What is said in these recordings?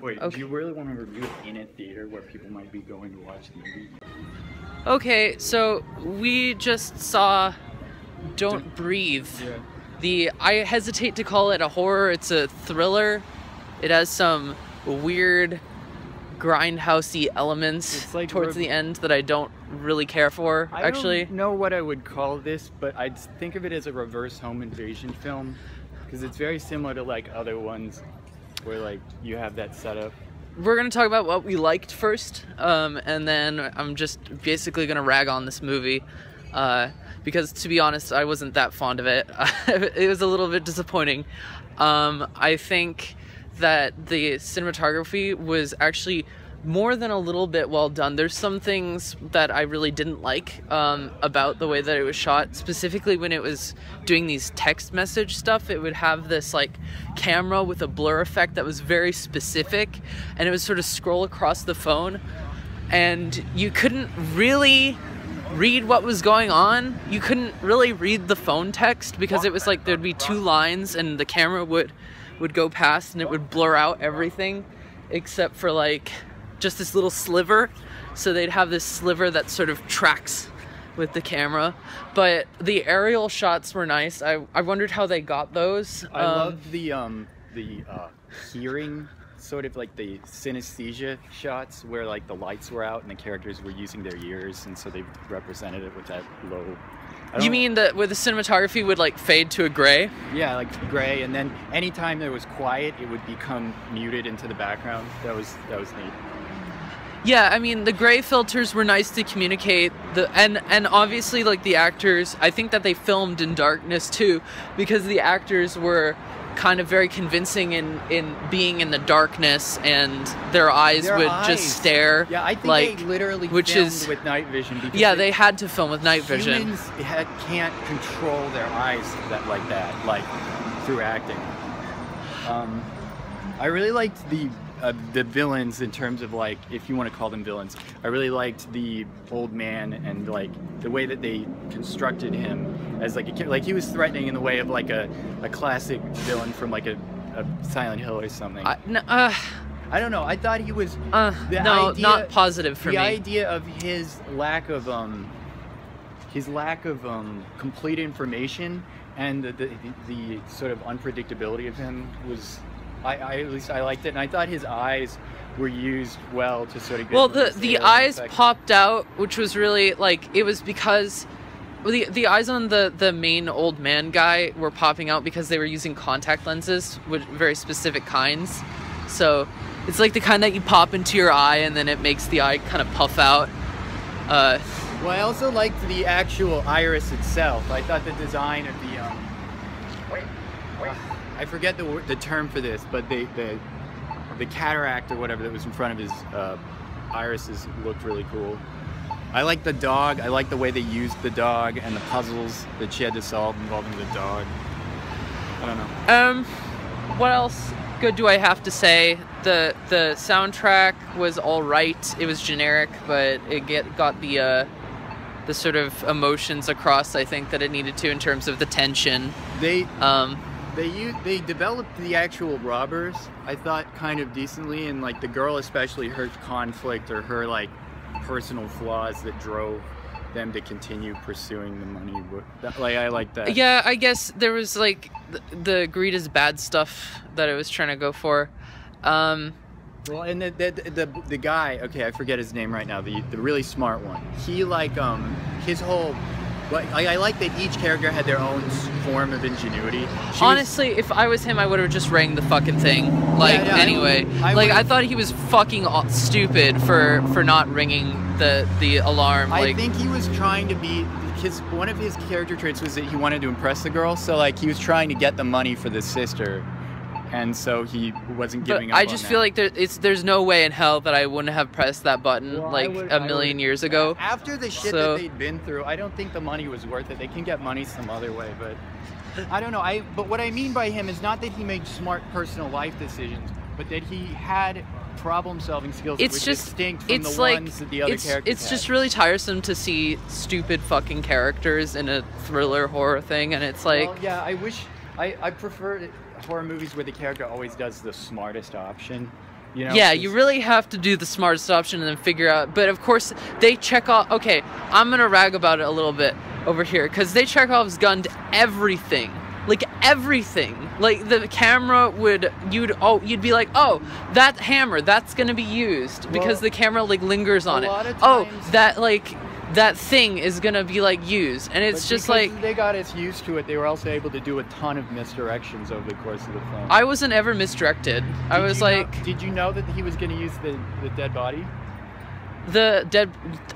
Wait, Okay. do you really want to review it in a theater where people might be going to watch the movie? Okay, so we just saw Don't Breathe. The I hesitate to call it a horror, it's a thriller. It has some weird grindhousey elements like towards the end that I don't really care for Actually I actually. don't know what I would call this, but I'd think of it as a reverse home invasion film because it's very similar to like other ones where like you have that setup. We're gonna talk about what we liked first, um, and then I'm just basically gonna rag on this movie. Uh, because to be honest, I wasn't that fond of it. it was a little bit disappointing. Um, I think that the cinematography was actually more than a little bit well done. There's some things that I really didn't like um, about the way that it was shot, specifically when it was doing these text message stuff. It would have this like camera with a blur effect that was very specific, and it would sort of scroll across the phone, and you couldn't really read what was going on. You couldn't really read the phone text because it was like there'd be two lines, and the camera would would go past, and it would blur out everything except for like just this little sliver. So they'd have this sliver that sort of tracks with the camera. But the aerial shots were nice. I, I wondered how they got those. I Um, love the um the uh, hearing sort of like the synesthesia shots where like the lights were out and the characters were using their ears and so they represented it with that low. You mean that where the cinematography would like fade to a gray? Yeah, like gray, and then anytime there was quiet, it would become muted into the background. That was that was neat. Yeah, I mean the gray filters were nice to communicate the and and obviously like the actors, I think that they filmed in darkness too because the actors were kind of very convincing in in being in the darkness and their eyes Their would eyes. just stare Yeah, I think like they literally which filmed is- with night vision. Because yeah they had to film with night vision Humans can't control their eyes that like that, like through acting. Um, I really liked the uh, the villains in terms of like, if you want to call them villains. I really liked the old man and like the way that they constructed him as like a, ki- like he was threatening in the way of like a, a classic villain from like a, a Silent Hill or something. I, I, n- uh, don't know. I thought he was uh, The no idea- not positive for the me the idea of his lack of um his lack of um complete information and the the, the sort of unpredictability of him was I, I at least I liked it and I thought his eyes were used well to sort of well him the the eyes effect. popped out which was really like it was because the the eyes on the the main old man guy were popping out because they were using contact lenses with very specific kinds so it's like the kind that you pop into your eye and then it makes the eye kind of puff out uh Well, I also liked the actual iris itself. I thought the design of the um I forget the the term for this, but the the the cataract or whatever that was in front of his uh, irises looked really cool. I like the dog. I like the way they used the dog and the puzzles that she had to solve involving the dog. I don't know. Um, what else good do I have to say? The the soundtrack was all right. It was generic, but it get got the uh, the sort of emotions across. I think that it needed to in terms of the tension. They Um, they they developed the actual robbers. I thought kind of decently, and like the girl especially her conflict or her like personal flaws that drove them to continue pursuing the money. But Like I like that. yeah, I guess there was like the, the greed is bad stuff that I was trying to go for. Um, Well, and the the, the the guy, okay, I forget his name right now. The the really smart one. He like um his whole. Like, I, I like that each character had their own form of ingenuity. Honestly, if I was him, I would have just rang the fucking thing. Like yeah, I anyway, would- I like I thought he was fucking stupid for for not ringing the the alarm. I like think he was trying to be his one of his character traits was that he wanted to impress the girl. So like he was trying to get the money for the sister, and so he wasn't but giving up. I on just that. feel like there, it's there's no way in hell that I wouldn't have pressed that button Well, like would- a I million would- years ago. After the shit So- that they'd been through, I don't think the money was worth it. They can get money some other way, but I don't know. I but what I mean by him is not that he made smart personal life decisions, but that he had problem-solving skills It's that just distinct from it's the like ones that the other it's characters it's had. just really tiresome to see stupid fucking characters in a thriller horror thing, and it's like well, yeah, I wish I, I prefer horror movies where the character always does the smartest option You know? yeah, you really have to do the smartest option and then figure out. But of course, they check off. Okay, I'm gonna rag about it a little bit over here because they check Chekhov's gunned everything, like everything. Like the camera would, you'd oh, you'd be like, oh, that hammer, that's gonna be used because Well, the camera like lingers on it. lot of oh, that like that thing is gonna be like used, and it's But just like they got us used to it. They were also able to do a ton of misdirections over the course of the film. I wasn't ever misdirected. I was you know- like. did you know that he was going to use the the dead body? The dead.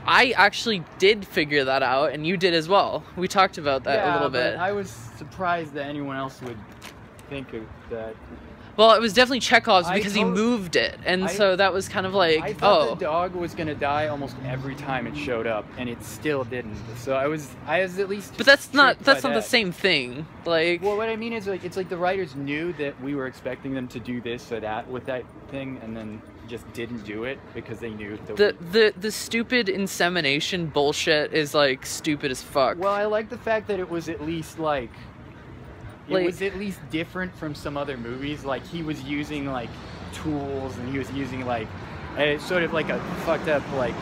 I actually did figure that out, and you did as well. We talked about that a little but bit. I was surprised that anyone else would think of that. Well, it was definitely Chekhov's I because he moved it, and I- so that was kind of like, I thought oh, the dog was going to die almost every time it showed up, and it still didn't. So I was I was at least. but that's not that's not the same thing. Like, Well, what I mean is, like, it's like the writers knew that we were expecting them to do this or that with that thing, and then just didn't do it because they knew that. the the the stupid insemination bullshit is like stupid as fuck. Well, I like the fact that it was at least like it Like- was at least different from some other movies. Like he was using like tools and he was using like a, sort of like a fucked up like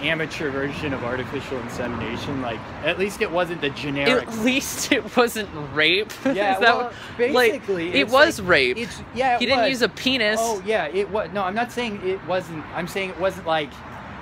amateur version of artificial insemination. Like at least it wasn't the generic. at least it wasn't rape. yeah, that well, basically like, it was like- rape. It's yeah. he it didn't use a penis. Oh yeah, it was. No, I'm not saying it wasn't. I'm saying it wasn't like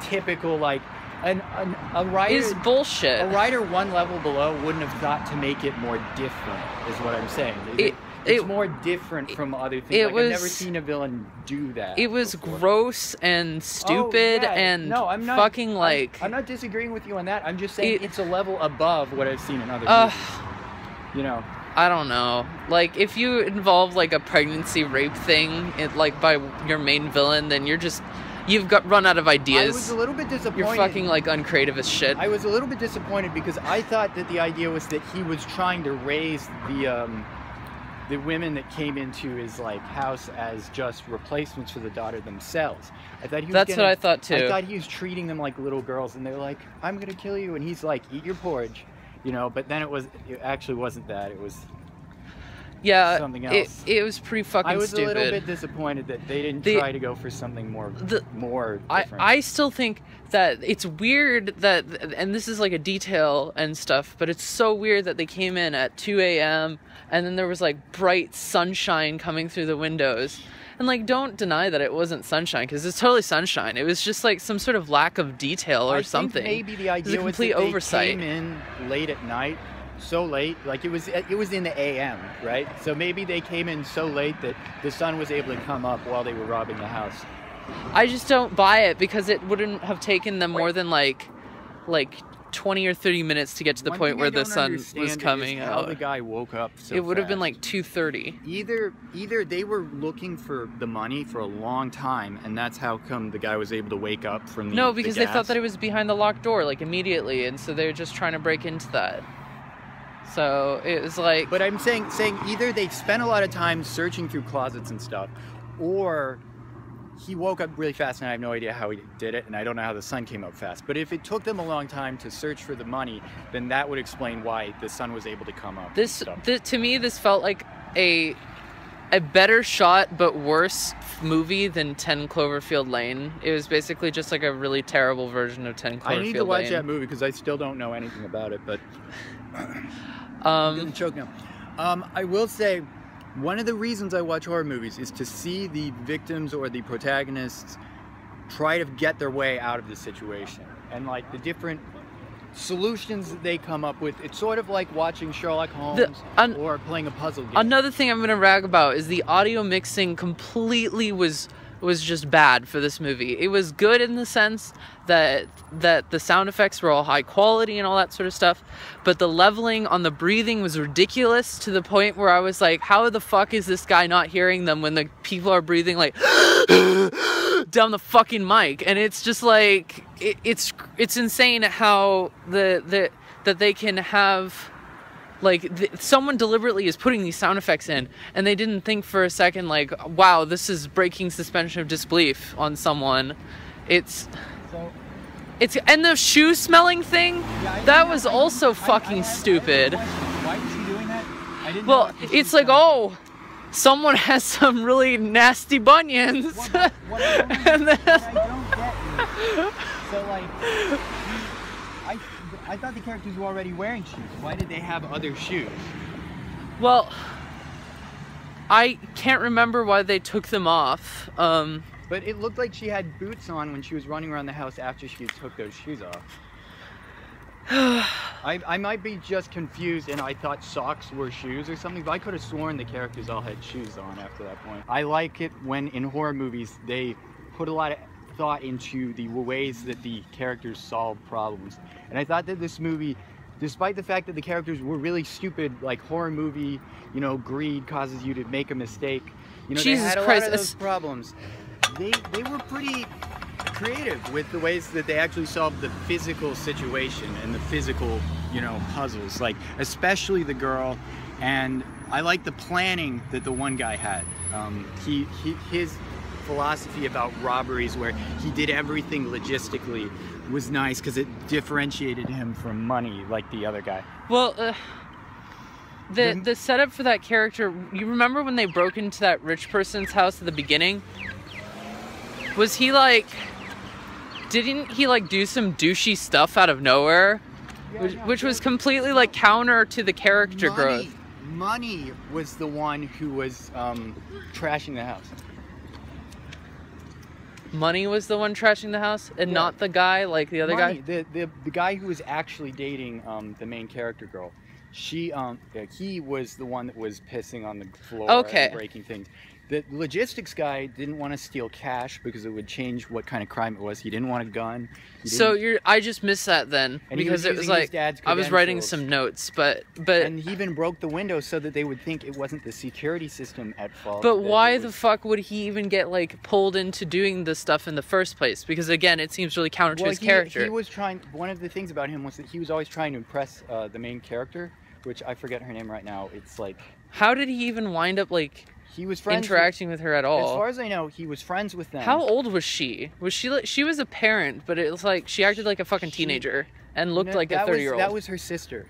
typical like an, an a writer. is bullshit. A writer one level below wouldn't have thought to make it more different, is what I'm saying. It- it's it- more different from other things. it like, I've never seen a villain do that. It was before. gross and Oh, stupid yeah, and no, I'm not, fucking I'm- like. I'm, not disagreeing with you on that. I'm just saying It- it's a level above what I've seen in other movies. You know, I don't know. Like, if you involve like a pregnancy rape thing, it, like by your main villain, then you're just you've got run out of I was ideas. a little bit disappointed. You're fucking like uncreative as shit. I was a little bit disappointed because I thought that the idea was that he was trying to raise the um, the women that came into his like house as just replacements for the daughter themselves. I thought he was. That's what I thought too. I thought he was treating them like little girls, and they're like, "I'm gonna kill you," and he's like, "Eat your porridge," you know. But then it was. It actually wasn't that. It was. Yeah, something it, else. it was pretty fucking I was stupid. a little bit disappointed that they didn't The- try to go for something more. the- more. I, Different. I still think that it's weird that and this is like a detail and stuff but it's so weird that they came in at 2 a.m and then there was like bright sunshine coming through the windows and like don't deny that it wasn't sunshine because it's totally sunshine it was just like some sort of lack of detail or I something maybe the was a idea was, complete that they oversight. came in late at night, so late, like it was it was in the AM, right? So maybe they came in so late that the sun was able to come up while they were robbing the house. i just don't buy it because it wouldn't have taken them more than like like 20 or 30 minutes to get to the One point where the sun was is coming how out the guy woke up. So it would have been fast. like 2.30 either either they were looking for the money for a long time, and that's how come the guy was able to wake up from the No, the because they thought that it was behind the locked door, like immediately, and so they were just trying to break into that. So it was like, But I'm saying saying either they spent a lot of time searching through closets and stuff, or he woke up really fast and I have no idea how he did it and I don't know how the sun came up fast. But if it took them a long time to search for the money, then that would explain why the sun was able to come up. this, th- to me, this felt like a a better shot but worse movie than 10 Cloverfield Lane. It was basically just like a really terrible version of 10 Cloverfield Lane. I need to watch Lane. that movie because I still don't know anything about it, but Um, gonna choke now. Um, I will say, one of the reasons I watch horror movies is to see the victims or the protagonists try to get their way out of the situation and like the different solutions that they come up with. It's sort of like watching Sherlock Holmes un- or playing a puzzle game. Another thing I'm gonna rag about is the audio mixing completely was was just bad for this movie. It was good in the sense that that the sound effects were all high quality and all that sort of stuff, but the leveling on the breathing was ridiculous to the point where I was like, how the fuck is this guy not hearing them when the people are breathing like down the fucking mic? And it's just like it, it's it's insane how the the that they can have like th- someone deliberately is putting these sound effects in and they didn't think for a second like wow this is breaking suspension of disbelief on someone it's So, it's and the shoe smelling thing yeah, that was I- also I- fucking I- stupid. Why is he doing that? I didn't well it's like oh someone has some really nasty bunions. What, what And then- what I don't get is, so like, I thought the characters were already wearing shoes. Why did they have other shoes? well, I can't remember why they took them off. Um, But it looked like she had boots on when she was running around the house after she took those shoes off. I, I might be just confused and I thought socks were shoes or something, but I could have sworn the characters all had shoes on after that point. I like it when in horror movies they put a lot of thought into the ways that the characters solve problems. And I thought that this movie, despite the fact that the characters were really stupid, like horror movie, you know, greed causes you to make a mistake. You know, Jesus they had a Christ, lot of those problems. They they were pretty creative with the ways that they actually solved the physical situation and the physical, you know, puzzles. Like especially the girl, and I like the planning that the one guy had. Um, he, he his philosophy about robberies, where he did everything logistically, was nice because it differentiated him from money, like the other guy. well, uh, the The- the setup for that character. You remember when they broke into that rich person's house at the beginning? Was he like? Didn't he like do some douchey stuff out of nowhere? which, which was completely like counter to the character money, growth. Money was the one who was um, trashing the house. Money was the one trashing the house, and Yeah. not the guy like the other Money, guy. The, the the guy who was actually dating um, the main character girl. She um he was the one that was pissing on the floor Okay. and breaking things. The logistics guy didn't want to steal cash because it would change what kind of crime it was. He didn't want a gun. So you're I just missed that then And because was it was like I was writing some notes, but but and he even broke the window so that they would think it wasn't the security system at fault. but why it the fuck would he even get like pulled into doing this stuff in the first place? Because again, it seems really counter to his he, character. He was trying. One of the things about him was that he was always trying to impress uh, the main character, which I forget her name right now. It's like How did he even wind up like he was friends. with- interacting with her at all? As far as I know, he was friends with them. How old was she? Was she like she was a parent, but it was like she acted like a fucking She- teenager and looked No, like a thirty year old. That was her sister.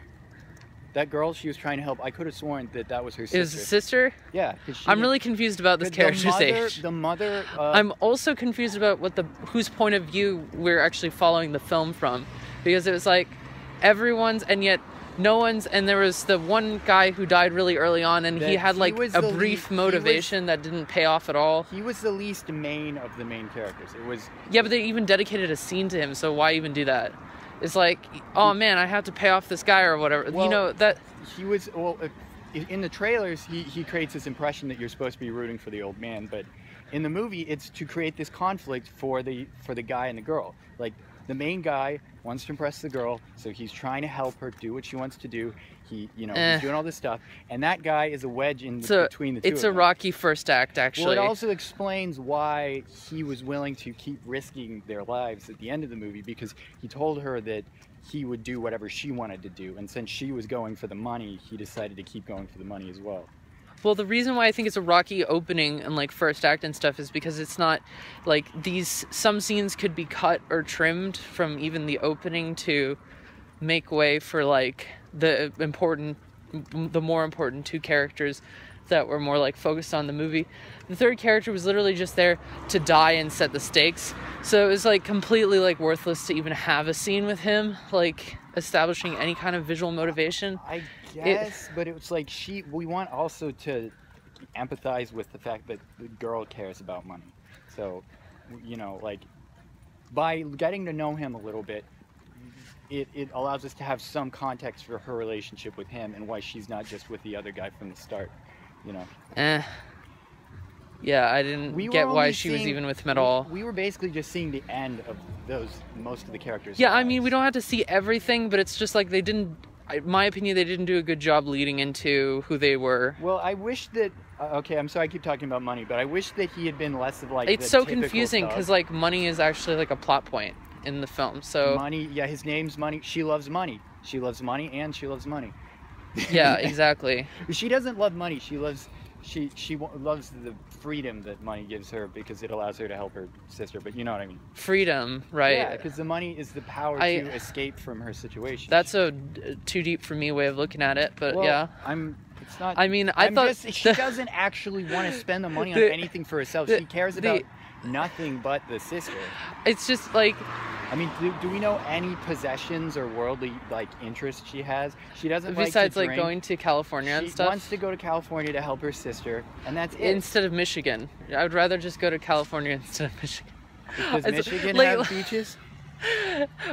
That girl she was trying to help. I could have sworn that that was her sister. Is sister. Yeah. she I'm really confused about this the, character's the mother, age. The mother. Uh, I'm also confused about what the whose point of view we're actually following the film from, because it was like everyone's and yet no one's and there was the one guy who died really early on and he had like was a brief was- motivation that didn't pay off at all. he was the least main of the main characters. It was Yeah, but they even dedicated a scene to him, so why even do that? It's like, oh man, I have to pay off this guy or whatever. Well, you know that he was well uh, in the trailers he, he creates this impression that you're supposed to be rooting for the old man but in the movie it's to create this conflict for the for the guy and the girl like the main guy wants to impress the girl so he's trying to help her do what she wants to do he you know Eh. he's doing all this stuff and that guy is a wedge in it's a between the two it's a them. rocky first act actually. well, it also explains why he was willing to keep risking their lives at the end of the movie because he told her that he would do whatever she wanted to do, and since she was going for the money, he decided to keep going for the money as well. Well, the reason why I think it's a rocky opening and like first act and stuff is because it's not like these some scenes could be cut or trimmed from even the opening to make way for like the important the more important two characters that were more like focused on the movie. The third character was literally just there to die and set the stakes. So it was like completely like worthless to even have a scene with him like establishing any kind of visual motivation. I guess, but it was like she. We want also to empathize with the fact that the girl cares about money. So, you know, like by getting to know him a little bit, it, it allows us to have some context for her relationship with him and why she's not just with the other guy from the start. You know, Eh. Yeah, I didn't we get why she was even with him at all. We were basically just seeing the end of those most of the characters. Yeah, I mean, we don't have to see everything, but it's just like they didn't. My opinion, they didn't do a good job leading into who they were. Well, I wish that. Uh, okay, I'm sorry I keep talking about money, but I wish that he had been less of like. it's so confusing because like money is actually like a plot point in the film. So money. Yeah, his name's money. She loves money. She loves money, and she loves money. yeah, exactly. She doesn't love money. She loves. She she loves the freedom that money gives her because it allows her to help her sister. But you know what I mean. Freedom, right? Yeah, because the money is the power I- to escape from her situation. That's a d- too deep for me way of looking at it, but Well, yeah. I'm It's not. I mean, I I'm thought just- she the- doesn't actually want to spend the money on The- anything for herself. the- she cares the- about nothing but the sister. it's just like I mean, do, do we know any possessions or worldly like interests she has? She doesn't besides like, like going to California and stuff. she wants to go to California to help her sister, and that's it. instead of Michigan. I would rather just go to California instead of Michigan. Does it's- Michigan like- have beaches?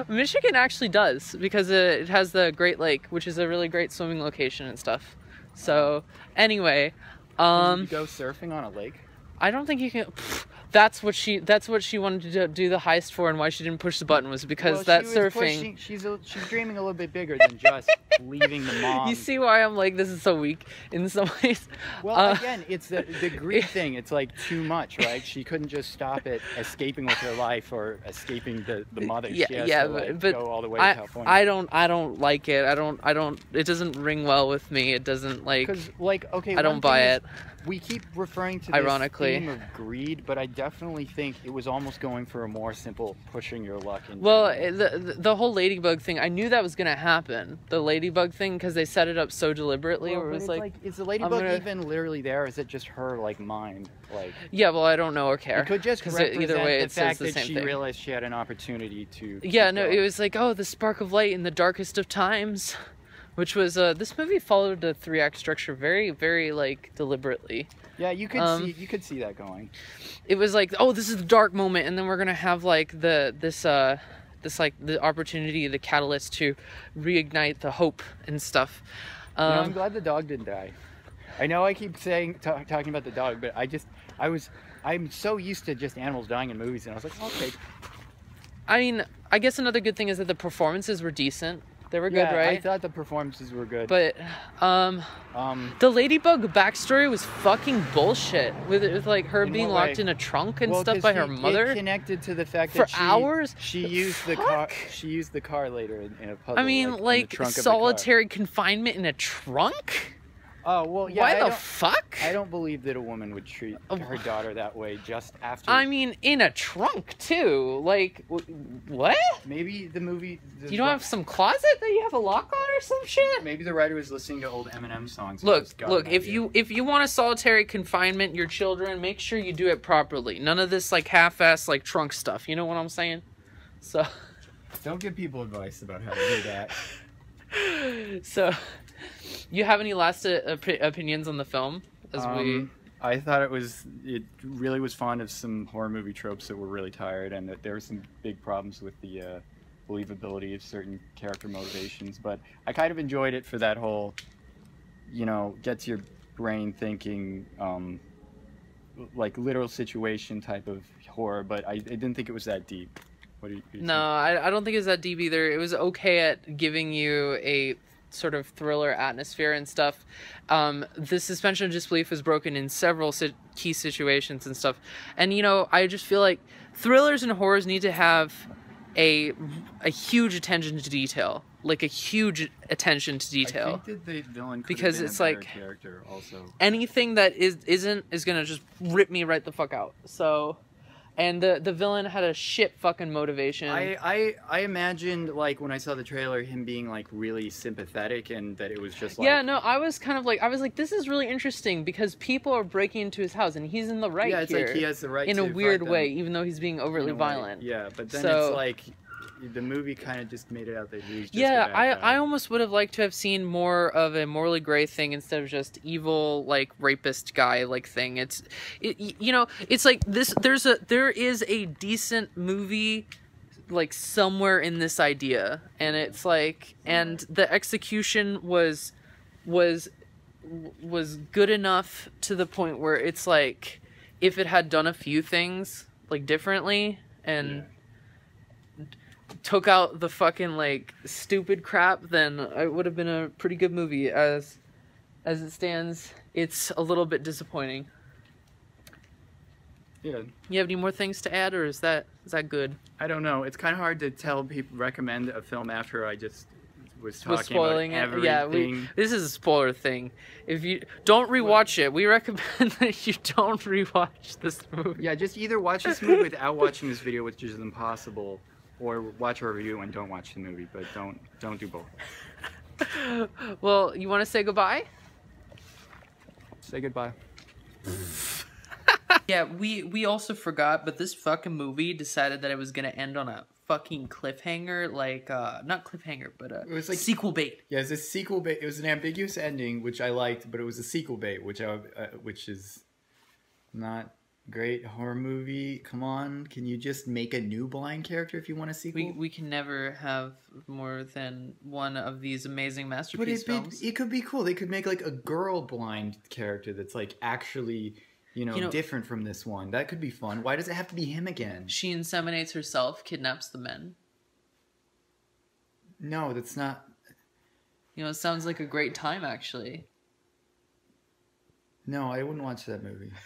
Michigan actually does because uh, it has the Great Lake, which is a really great swimming location and stuff. So anyway, um, you go surfing on a lake? I don't think you can. That's what she. That's what she wanted to do, the heist for, and why she didn't push the button was because Well, that she surfing. pushing- she's a, she's dreaming a little bit bigger than just leaving the mom. You see why I'm like this is so weak in some ways. Well, Uh, again, it's the the greed thing. It's like too much, right? She couldn't just stop it escaping with her life or escaping the, the mother. Yeah, she has yeah, to, but- like, but go all the way to I, California. I don't I don't like it. I don't I don't it doesn't ring well with me. It doesn't like Because, like, okay, I don't buy it. is We keep referring to this Ironically. theme of greed, but I definitely think it was almost going for a more simple pushing your luck. In Well, the the whole ladybug thing, I knew that was gonna happen. The ladybug thing because they set it up so deliberately. Well, it was like, like, is the ladybug gonna- even literally there? Or is it just her like mind? Like yeah, well, I don't know or care. it could just 'cause represent either way, the it says the that same she thing. realized she had an opportunity to. Yeah, no, go. it was like, oh, the spark of light in the darkest of times, which was uh, this movie followed the three act structure very, very like deliberately. Yeah, you could um, see you could see that going. It was like, oh, this is the dark moment, and then we're gonna have like the this uh this like the opportunity, the catalyst to reignite the hope and stuff. Know, I'm Um, glad the dog didn't die. I know I keep saying ta talking about the dog, but I just I was I'm so used to just animals dying in movies, and I was like, okay, I mean, I guess another good thing is that the performances were decent. They were yeah, good, right? I thought the performances were good. But um, um, the ladybug backstory was fucking bullshit. With, with like her being locked way? in a trunk and well, stuff by he- her it mother. connected to the fact For that she, hours? she used the car. She used the car later in, in a puzzle. I mean, like, like, trunk of the car. solitary confinement in a trunk. Oh well, yeah. Why I the fuck? I don't believe that a woman would treat her daughter that way just after. I mean, in a trunk too. Like, what? maybe the movie. The, You don't have some closet that you have a lock on or some shit? Maybe the writer was listening to old Eminem songs. Look, look. If idea. you if you want a solitary confinement your children, make sure you do it properly. None of this like half-ass like trunk stuff. You know what I'm saying? So, don't give people advice about how to do that. so, you have any last uh, op- opinions on the film? As we Um, I thought it was it really was fond of some horror movie tropes that were really tired, and that there were some big problems with the uh, believability of certain character motivations. But I kind of enjoyed it for that whole, you know, gets your brain thinking, um, like literal situation type of horror. But I, I didn't think it was that deep. What do you? you No, I, I don't think it was that deep either. It was okay at giving you a sort of thriller atmosphere and stuff. Um, the suspension of disbelief was broken in several si- key situations and stuff. And you know, I just feel like thrillers and horrors need to have a a huge attention to detail, like a huge attention to detail. I think that the villain could Because it's like- character also. Anything that is isn't is gonna just rip me right the fuck out. So. And the the villain had a shit fucking motivation. I, I I imagined like when I saw the trailer him being like really sympathetic and that it was just like yeah, no, I was kind of like, I was like, this is really interesting because people are breaking into his house and he's in the right yeah it's here like he has the right in a weird way, even though he's being in overly violent. yeah but then So- it's like the movie kind of just made it out that he was just Yeah, I, guy. I almost would have liked to have seen more of a morally gray thing instead of just evil like rapist guy like thing. It's it, you know, it's like this there's a there is a decent movie like somewhere in this idea and it's like and the execution was was was good enough to the point where it's like if it had done a few things like differently and took out the fucking like stupid crap, then it would have been a pretty good movie. As as it stands, it's a little bit disappointing. yeah You have any more things to add, or is that is that good? I don't know it's kind of hard to tell people recommend a film after I just was talking Was spoiling about it. Yeah, we, everything. this is a spoiler thing. If you don't rewatch it, we recommend that you don't rewatch this movie. yeah just either watch this movie without watching this video which is impossible or watch a review and don't watch the movie but don't don't do both Well, you want to say goodbye? Say goodbye. Yeah, we we also forgot, but this fucking movie decided that it was gonna end on a fucking cliffhanger, like uh not cliffhanger, but a It was like- sequel bait. Yeah, it's a sequel bait. It was an ambiguous ending, which I liked, but it was a sequel bait, which I, uh, which is not great. Horror movie. Come on, can you just make a new blind character if you want a sequel? We we can never have more than one of these amazing but masterpiece it, films. it, it could be cool. They could make like a girl blind character that's like actually, you know, You know- different from this one. That could be fun. Why does it have to be him again? she inseminates herself, kidnaps the men. No, that's not. You know, it sounds like a great time actually. No, I wouldn't watch that movie.